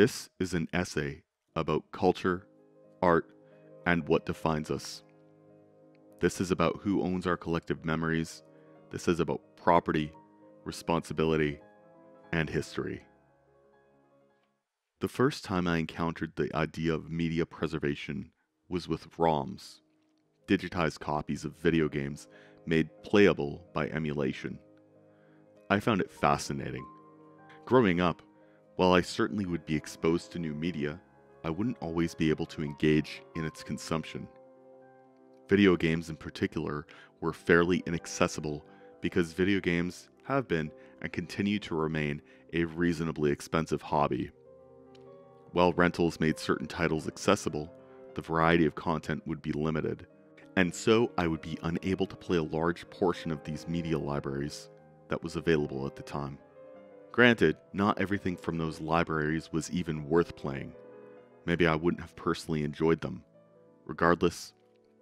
This is an essay about culture, art, and what defines us. This is about who owns our collective memories. This is about property, responsibility, and history. The first time I encountered the idea of media preservation was with ROMs, digitized copies of video games made playable by emulation. I found it fascinating. Growing up, while I certainly would be exposed to new media, I wouldn't always be able to engage in its consumption. Video games, in particular, were fairly inaccessible because video games have been and continue to remain a reasonably expensive hobby. While rentals made certain titles accessible, the variety of content would be limited, and so I would be unable to play a large portion of these media libraries that was available at the time. Granted, not everything from those libraries was even worth playing. Maybe I wouldn't have personally enjoyed them. Regardless,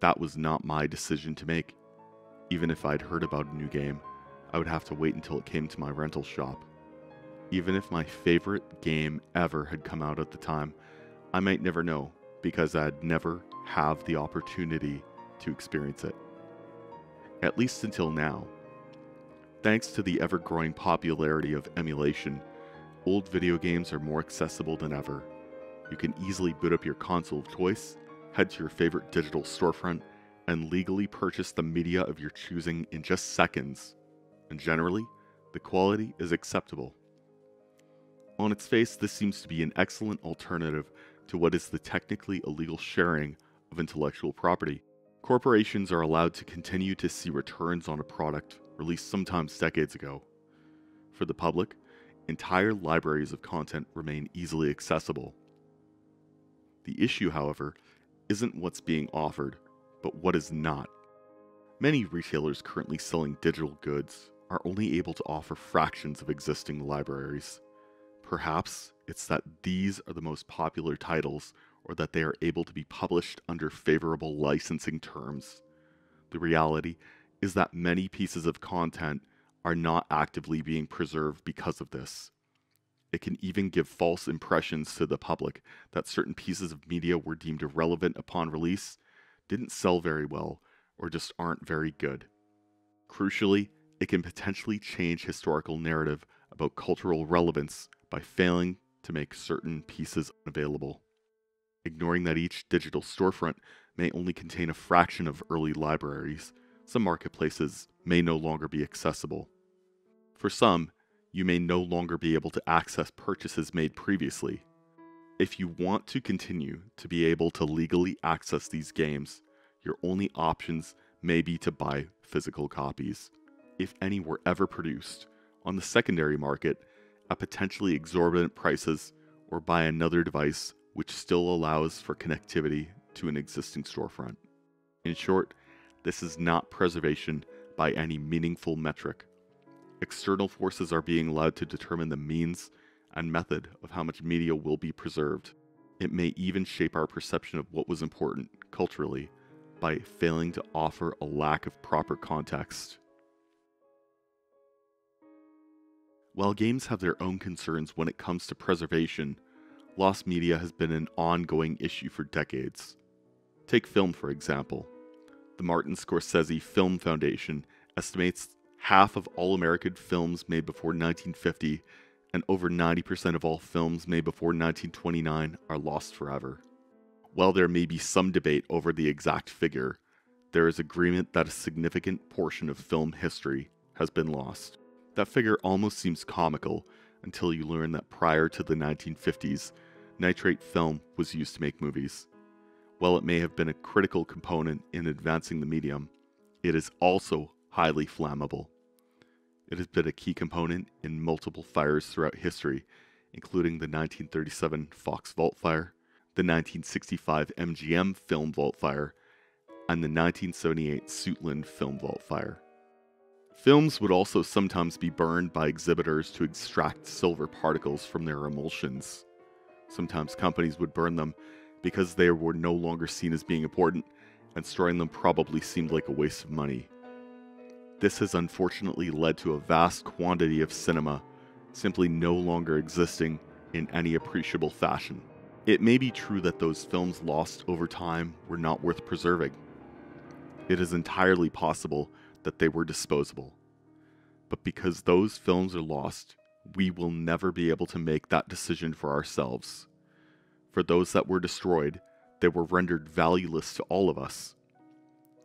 that was not my decision to make. Even if I'd heard about a new game, I would have to wait until it came to my rental shop. Even if my favorite game ever had come out at the time, I might never know because I'd never have the opportunity to experience it. At least until now. Thanks to the ever growing popularity of emulation, old video games are more accessible than ever. You can easily boot up your console of choice, head to your favorite digital storefront, and legally purchase the media of your choosing in just seconds. And generally, the quality is acceptable. On its face, this seems to be an excellent alternative to what is the technically illegal sharing of intellectual property. Corporations are allowed to continue to see returns on a product released sometimes decades ago. For the public, entire libraries of content remain easily accessible. The issue, however, isn't what's being offered, but what is not. Many retailers currently selling digital goods are only able to offer fractions of existing libraries. Perhaps it's that these are the most popular titles or that they are able to be published under favorable licensing terms. The reality is that many pieces of content are not actively being preserved because of this. It can even give false impressions to the public that certain pieces of media were deemed irrelevant upon release, didn't sell very well, or just aren't very good. Crucially, it can potentially change historical narrative about cultural relevance by failing to make certain pieces unavailable. Ignoring that each digital storefront may only contain a fraction of early libraries, some marketplaces may no longer be accessible. For some, you may no longer be able to access purchases made previously. If you want to continue to be able to legally access these games, your only options may be to buy physical copies, if any were ever produced, on the secondary market at potentially exorbitant prices or buy another device which still allows for connectivity to an existing storefront. In short, this is not preservation by any meaningful metric. External forces are being allowed to determine the means and method of how much media will be preserved. It may even shape our perception of what was important culturally by failing to offer a lack of proper context. While games have their own concerns when it comes to preservation, lost media has been an ongoing issue for decades. Take film, for example. The Martin Scorsese Film Foundation estimates half of all American films made before 1950 and over 90% of all films made before 1929 are lost forever. While there may be some debate over the exact figure, there is agreement that a significant portion of film history has been lost. That figure almost seems comical until you learn that prior to the 1950s, nitrate film was used to make movies. While it may have been a critical component in advancing the medium, it is also highly flammable. It has been a key component in multiple fires throughout history, including the 1937 Fox Vault Fire, the 1965 MGM Film Vault Fire, and the 1978 Suitland Film Vault Fire. Films would also sometimes be burned by exhibitors to extract silver particles from their emulsions. Sometimes companies would burn them because they were no longer seen as being important, and storing them probably seemed like a waste of money. This has unfortunately led to a vast quantity of cinema simply no longer existing in any appreciable fashion. It may be true that those films lost over time were not worth preserving. It is entirely possible that they were disposable. But because those films are lost, we will never be able to make that decision for ourselves. For those that were destroyed, they were rendered valueless to all of us.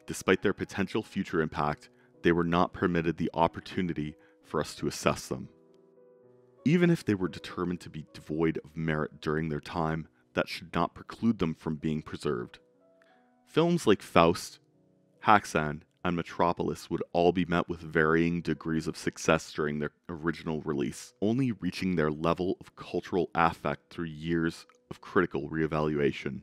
Despite their potential future impact, they were not permitted the opportunity for us to assess them. Even if they were determined to be devoid of merit during their time, that should not preclude them from being preserved. Films like Faust, Haxan, and Metropolis would all be met with varying degrees of success during their original release, only reaching their level of cultural affect through years of critical reevaluation.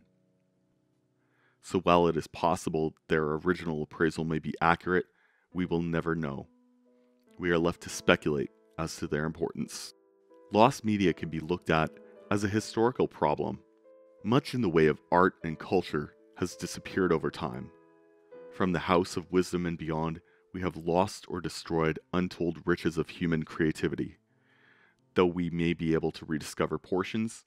So while it is possible their original appraisal may be accurate, we will never know. We are left to speculate as to their importance. Lost media can be looked at as a historical problem. Much in the way of art and culture has disappeared over time. From the House of Wisdom and beyond, we have lost or destroyed untold riches of human creativity. Though we may be able to rediscover portions,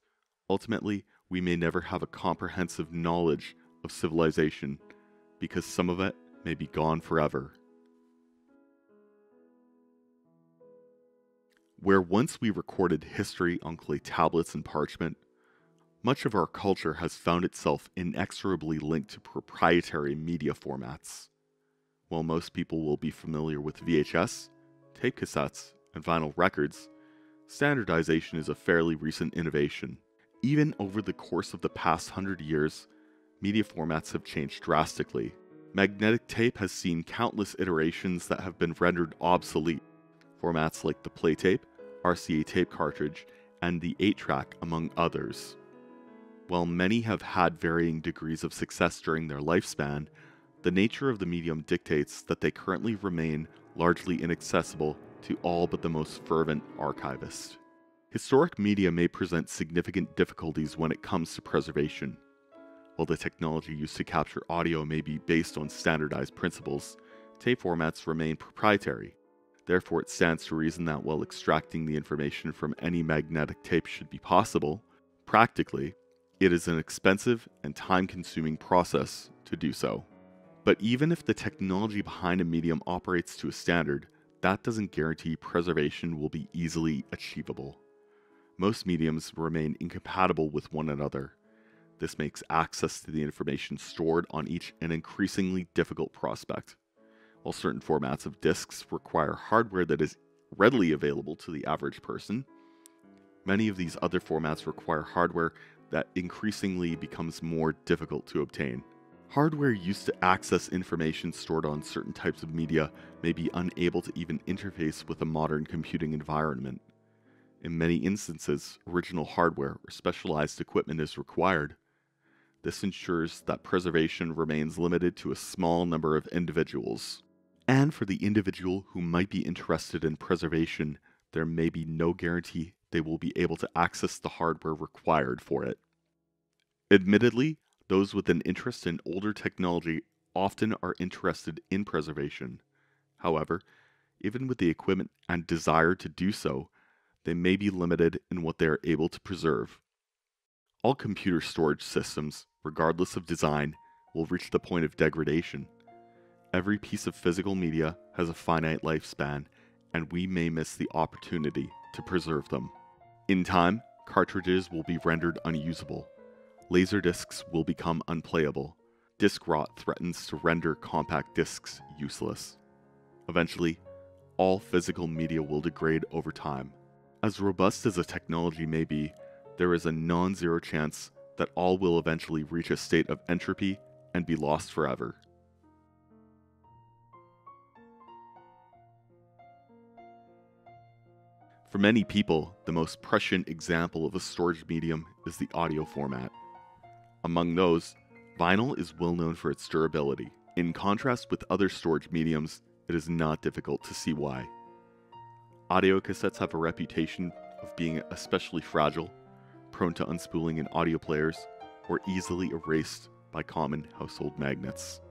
ultimately, we may never have a comprehensive knowledge of civilization because some of it may be gone forever. Where once we recorded history on clay tablets and parchment, much of our culture has found itself inexorably linked to proprietary media formats. While most people will be familiar with VHS, tape cassettes, and vinyl records, standardization is a fairly recent innovation. Even over the course of the past hundred years, media formats have changed drastically. Magnetic tape has seen countless iterations that have been rendered obsolete. Formats like the play tape, RCA tape cartridge, and the 8 track, among others. While many have had varying degrees of success during their lifespan, the nature of the medium dictates that they currently remain largely inaccessible to all but the most fervent archivist. Historic media may present significant difficulties when it comes to preservation. While the technology used to capture audio may be based on standardized principles, tape formats remain proprietary. Therefore, it stands to reason that while extracting the information from any magnetic tape should be possible, practically, it is an expensive and time consuming process to do so. But even if the technology behind a medium operates to a standard, that doesn't guarantee preservation will be easily achievable. Most mediums remain incompatible with one another, this makes access to the information stored on each an increasingly difficult prospect. While certain formats of disks require hardware that is readily available to the average person, many of these other formats require hardware that increasingly becomes more difficult to obtain. Hardware used to access information stored on certain types of media may be unable to even interface with a modern computing environment. In many instances, original hardware or specialized equipment is required, this ensures that preservation remains limited to a small number of individuals. And for the individual who might be interested in preservation, there may be no guarantee they will be able to access the hardware required for it. Admittedly, those with an interest in older technology often are interested in preservation. However, even with the equipment and desire to do so, they may be limited in what they are able to preserve. All computer storage systems, regardless of design, will reach the point of degradation. Every piece of physical media has a finite lifespan, and we may miss the opportunity to preserve them. In time, cartridges will be rendered unusable. Laser discs will become unplayable. Disk rot threatens to render compact discs useless. Eventually, all physical media will degrade over time. As robust as a technology may be, there is a non zero chance that all will eventually reach a state of entropy and be lost forever. For many people, the most prescient example of a storage medium is the audio format. Among those, vinyl is well known for its durability. In contrast with other storage mediums, it is not difficult to see why. Audio cassettes have a reputation of being especially fragile prone to unspooling in audio players, or easily erased by common household magnets.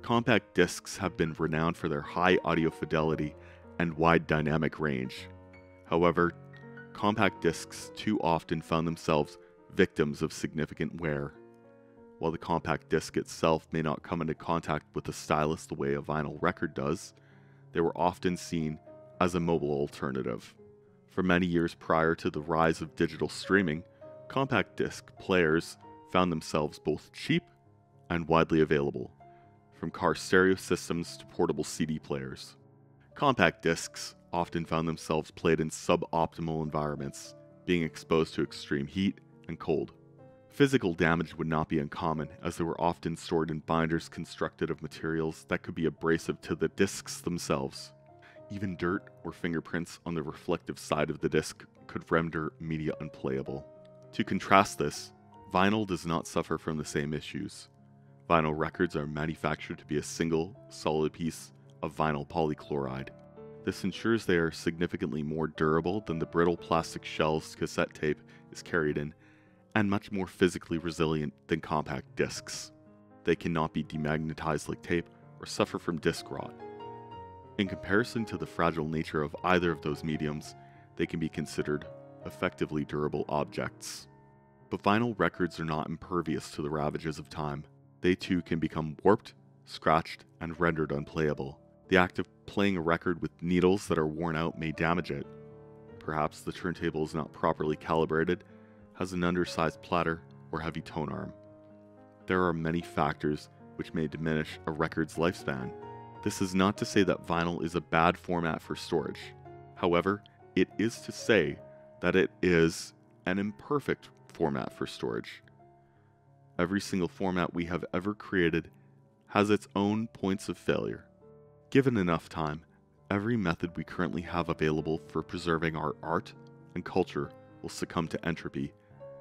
Compact discs have been renowned for their high audio fidelity and wide dynamic range. However, compact discs too often found themselves victims of significant wear. While the compact disc itself may not come into contact with the stylus the way a vinyl record does, they were often seen as a mobile alternative. For many years prior to the rise of digital streaming, compact disc players found themselves both cheap and widely available, from car stereo systems to portable CD players. Compact discs often found themselves played in suboptimal environments, being exposed to extreme heat and cold. Physical damage would not be uncommon, as they were often stored in binders constructed of materials that could be abrasive to the discs themselves. Even dirt or fingerprints on the reflective side of the disc could render media unplayable. To contrast this, vinyl does not suffer from the same issues. Vinyl records are manufactured to be a single, solid piece of vinyl polychloride. This ensures they are significantly more durable than the brittle plastic shells cassette tape is carried in, and much more physically resilient than compact discs. They cannot be demagnetized like tape or suffer from disc rot. In comparison to the fragile nature of either of those mediums, they can be considered effectively durable objects. But vinyl records are not impervious to the ravages of time. They too can become warped, scratched, and rendered unplayable. The act of playing a record with needles that are worn out may damage it. Perhaps the turntable is not properly calibrated, has an undersized platter, or heavy tone arm. There are many factors which may diminish a record's lifespan. This is not to say that vinyl is a bad format for storage. However, it is to say that it is an imperfect format for storage. Every single format we have ever created has its own points of failure. Given enough time, every method we currently have available for preserving our art and culture will succumb to entropy,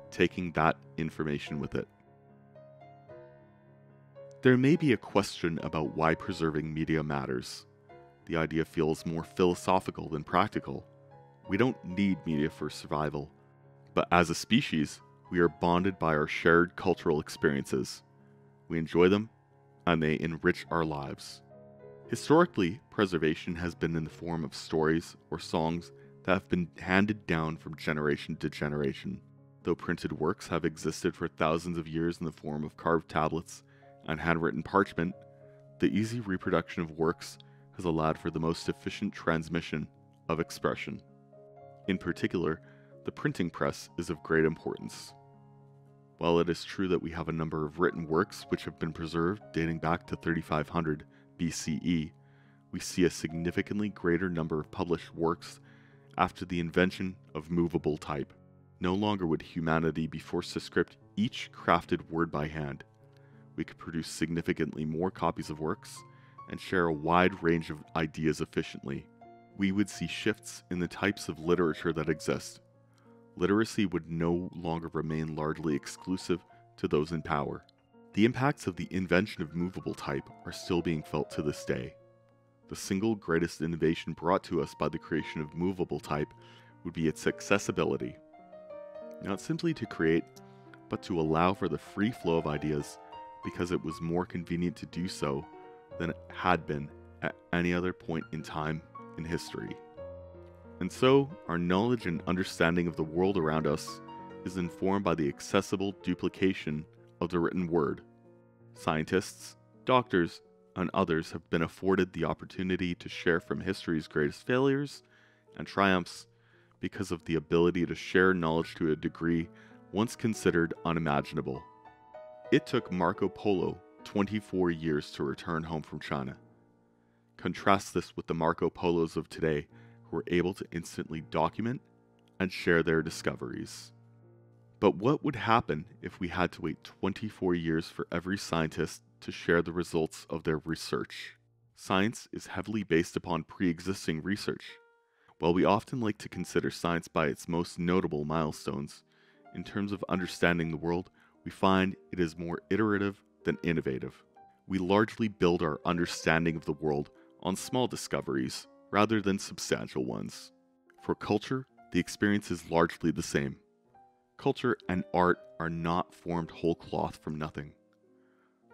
taking that information with it. There may be a question about why preserving media matters. The idea feels more philosophical than practical. We don't need media for survival, but as a species, we are bonded by our shared cultural experiences. We enjoy them, and they enrich our lives. Historically, preservation has been in the form of stories or songs that have been handed down from generation to generation. Though printed works have existed for thousands of years in the form of carved tablets and handwritten parchment, the easy reproduction of works has allowed for the most efficient transmission of expression. In particular, the printing press is of great importance. While it is true that we have a number of written works which have been preserved dating back to 3500 BCE, we see a significantly greater number of published works after the invention of movable type. No longer would humanity be forced to script each crafted word by hand. We could produce significantly more copies of works and share a wide range of ideas efficiently. We would see shifts in the types of literature that exist. Literacy would no longer remain largely exclusive to those in power. The impacts of the invention of movable type are still being felt to this day. The single greatest innovation brought to us by the creation of movable type would be its accessibility. Not simply to create, but to allow for the free flow of ideas because it was more convenient to do so than it had been at any other point in time in history. And so, our knowledge and understanding of the world around us is informed by the accessible duplication of the written word. Scientists, doctors, and others have been afforded the opportunity to share from history's greatest failures and triumphs because of the ability to share knowledge to a degree once considered unimaginable. It took Marco Polo 24 years to return home from China. Contrast this with the Marco Polos of today who are able to instantly document and share their discoveries. But what would happen if we had to wait 24 years for every scientist to share the results of their research? Science is heavily based upon pre existing research. While we often like to consider science by its most notable milestones, in terms of understanding the world, we find it is more iterative than innovative. We largely build our understanding of the world on small discoveries rather than substantial ones. For culture, the experience is largely the same. Culture and art are not formed whole cloth from nothing.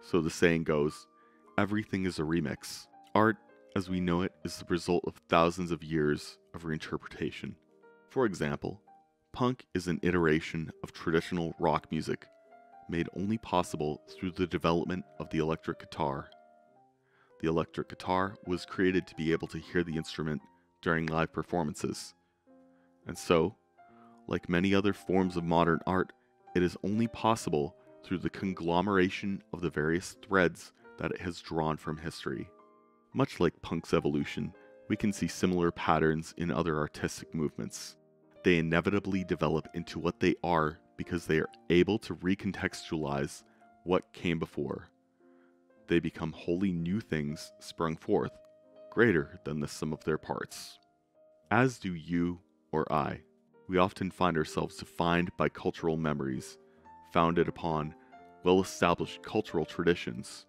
So the saying goes everything is a remix. Art, as we know it, is the result of thousands of years of reinterpretation. For example, Punk is an iteration of traditional rock music, made only possible through the development of the electric guitar. The electric guitar was created to be able to hear the instrument during live performances. And so, like many other forms of modern art, it is only possible through the conglomeration of the various threads that it has drawn from history. Much like punk's evolution, we can see similar patterns in other artistic movements. They inevitably develop into what they are because they are able to recontextualize what came before. They become wholly new things sprung forth, greater than the sum of their parts. As do you or I. We often find ourselves defined by cultural memories, founded upon well established cultural traditions.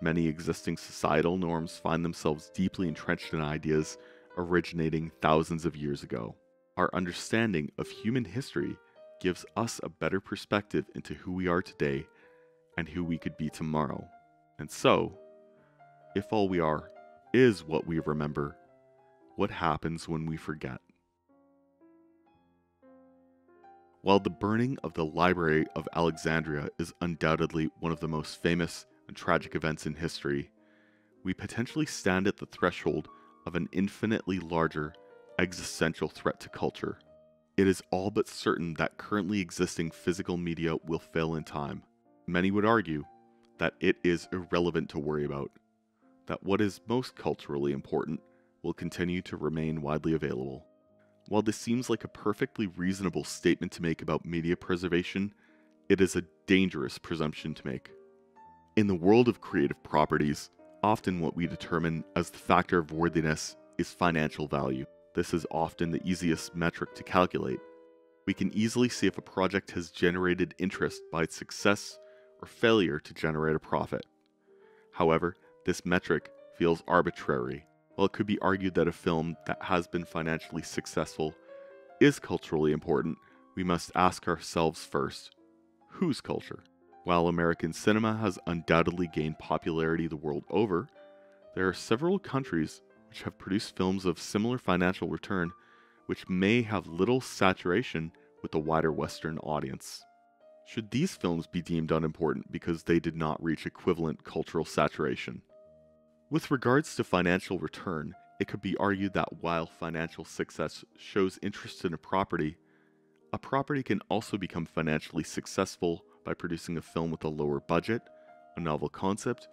Many existing societal norms find themselves deeply entrenched in ideas originating thousands of years ago. Our understanding of human history gives us a better perspective into who we are today and who we could be tomorrow. And so, if all we are is what we remember, what happens when we forget? While the burning of the Library of Alexandria is undoubtedly one of the most famous and tragic events in history, we potentially stand at the threshold of an infinitely larger existential threat to culture. It is all but certain that currently existing physical media will fail in time. Many would argue that it is irrelevant to worry about, that what is most culturally important will continue to remain widely available. While this seems like a perfectly reasonable statement to make about media preservation, it is a dangerous presumption to make. In the world of creative properties, often what we determine as the factor of worthiness is financial value. This is often the easiest metric to calculate. We can easily see if a project has generated interest by its success or failure to generate a profit. However, this metric feels arbitrary. While it could be argued that a film that has been financially successful is culturally important, we must ask ourselves first whose culture? While American cinema has undoubtedly gained popularity the world over, there are several countries which have produced films of similar financial return, which may have little saturation with the wider Western audience. Should these films be deemed unimportant because they did not reach equivalent cultural saturation? With regards to financial return, it could be argued that while financial success shows interest in a property, a property can also become financially successful by producing a film with a lower budget, a novel concept,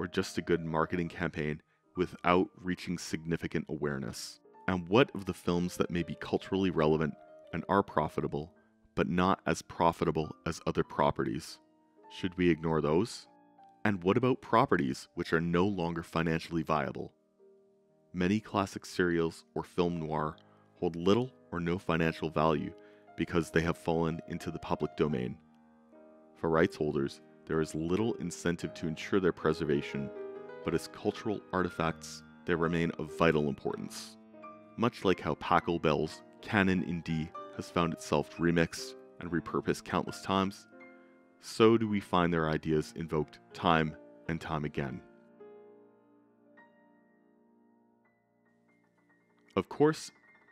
or just a good marketing campaign without reaching significant awareness? And what of the films that may be culturally relevant and are profitable, but not as profitable as other properties? Should we ignore those? And what about properties which are no longer financially viable? Many classic serials or film noir hold little or no financial value because they have fallen into the public domain. For rights holders, there is little incentive to ensure their preservation but as cultural artifacts, they remain of vital importance. Much like how Pachelbel's Canon in D has found itself remixed and repurposed countless times, so do we find their ideas invoked time and time again. Of course,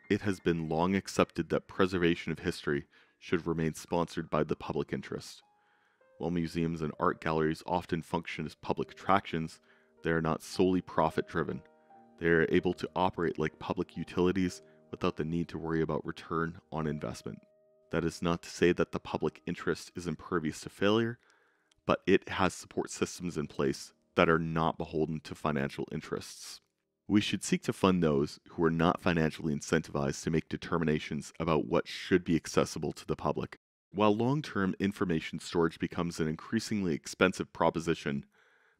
it has been long accepted that preservation of history should remain sponsored by the public interest. While museums and art galleries often function as public attractions, they are not solely profit driven. They are able to operate like public utilities without the need to worry about return on investment. That is not to say that the public interest is impervious to failure, but it has support systems in place that are not beholden to financial interests. We should seek to fund those who are not financially incentivized to make determinations about what should be accessible to the public. While long term information storage becomes an increasingly expensive proposition,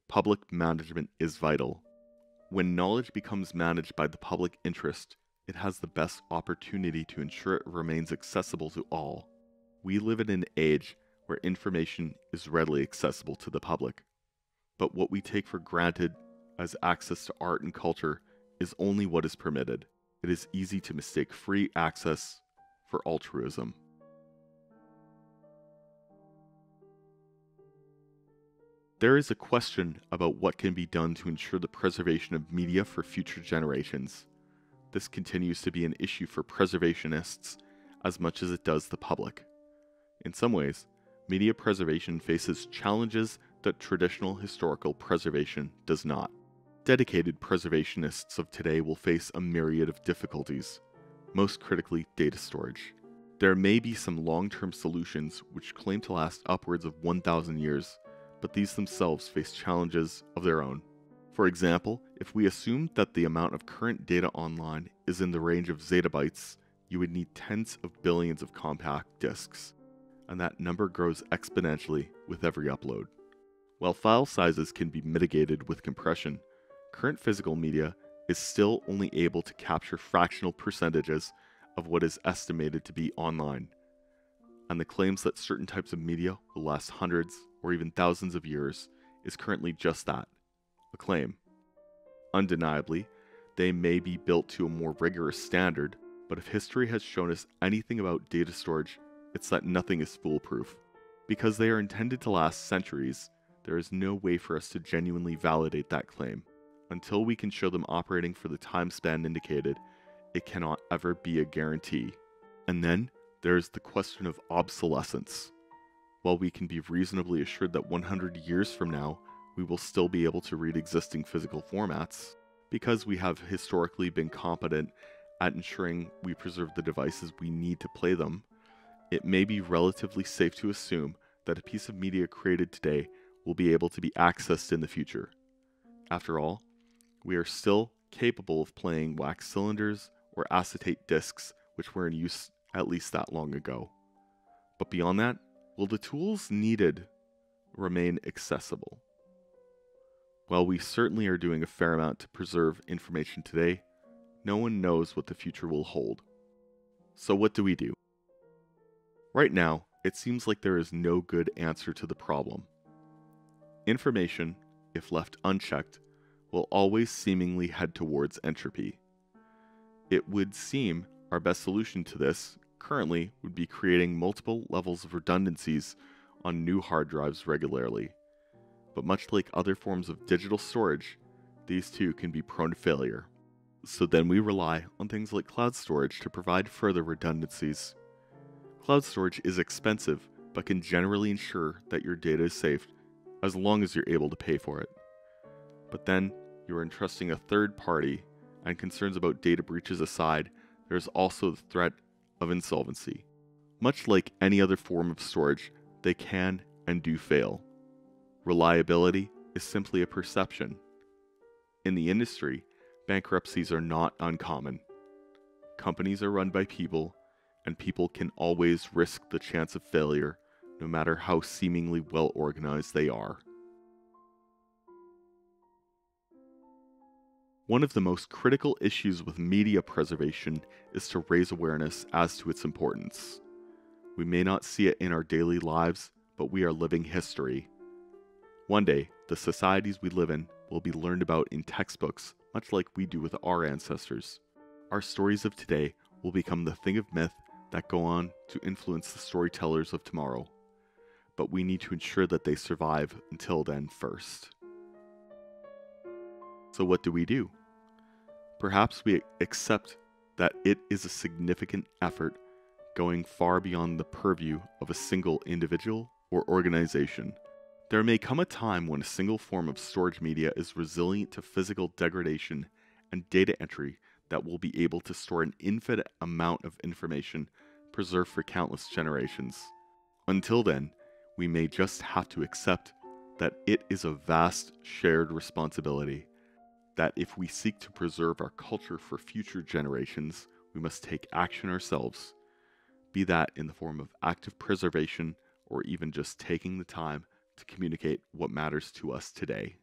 public management is vital. When knowledge becomes managed by the public interest, it has the best opportunity to ensure it remains accessible to all. We live in an age where information is readily accessible to the public. But what we take for granted as access to art and culture is only what is permitted. It is easy to mistake free access for altruism. There is a question about what can be done to ensure the preservation of media for future generations. This continues to be an issue for preservationists, as much as it does the public. In some ways, media preservation faces challenges that traditional historical preservation does not. Dedicated preservationists of today will face a myriad of difficulties, most critically, data storage. There may be some long term solutions which claim to last upwards of 1,000 years, but these themselves face challenges of their own. For example, if we assume that the amount of current data online is in the range of zettabytes, you would need tens of billions of compact disks, and that number grows exponentially with every upload. While file sizes can be mitigated with compression, current physical media is still only able to capture fractional percentages of what is estimated to be online. And the claims that certain types of media will last hundreds or even thousands of years is currently just that a claim. Undeniably, they may be built to a more rigorous standard, but if history has shown us anything about data storage, it's that nothing is foolproof. Because they are intended to last centuries, there is no way for us to genuinely validate that claim. Until we can show them operating for the time span indicated, it cannot ever be a guarantee. And then there is the question of obsolescence. While we can be reasonably assured that 100 years from now, we will still be able to read existing physical formats, because we have historically been competent at ensuring we preserve the devices we need to play them, it may be relatively safe to assume that a piece of media created today will be able to be accessed in the future. After all, we are still capable of playing wax cylinders or acetate discs, which were in use at least that long ago. But beyond that, will the tools needed remain accessible? While we certainly are doing a fair amount to preserve information today, no one knows what the future will hold. So, what do we do? Right now, it seems like there is no good answer to the problem. Information, if left unchecked, will always seemingly head towards entropy. It would seem our best solution to this currently would be creating multiple levels of redundancies on new hard drives regularly. But much like other forms of digital storage, these too can be prone to failure. So then we rely on things like cloud storage to provide further redundancies. Cloud storage is expensive, but can generally ensure that your data is safe as long as you're able to pay for it. But then you are entrusting a third party, and concerns about data breaches aside, there is also the threat of insolvency. Much like any other form of storage, they can and do fail. Reliability is simply a perception. In the industry, bankruptcies are not uncommon. Companies are run by people, and people can always risk the chance of failure, no matter how seemingly well organized they are. One of the most critical issues with media preservation is to raise awareness as to its importance. We may not see it in our daily lives, but we are living history. One day, the societies we live in will be learned about in textbooks, much like we do with our ancestors. Our stories of today will become the thing of myth that go on to influence the storytellers of tomorrow. But we need to ensure that they survive until then first. So, what do we do? Perhaps we accept that it is a significant effort going far beyond the purview of a single individual or organization. There may come a time when a single form of storage media is resilient to physical degradation and data entry that will be able to store an infinite amount of information preserved for countless generations. Until then, we may just have to accept that it is a vast shared responsibility that if we seek to preserve our culture for future generations, we must take action ourselves, be that in the form of active preservation or even just taking the time to communicate what matters to us today.